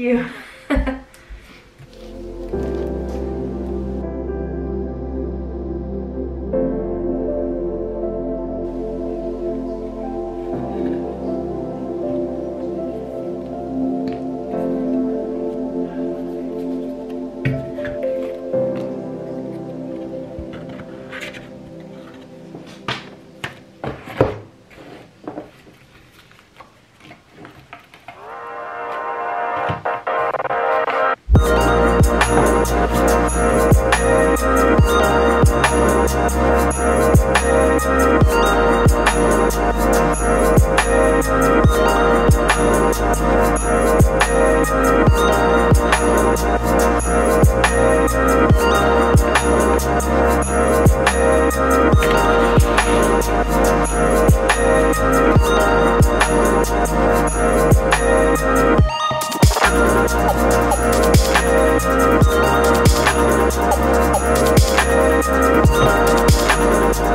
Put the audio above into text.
you. Thank Thank you.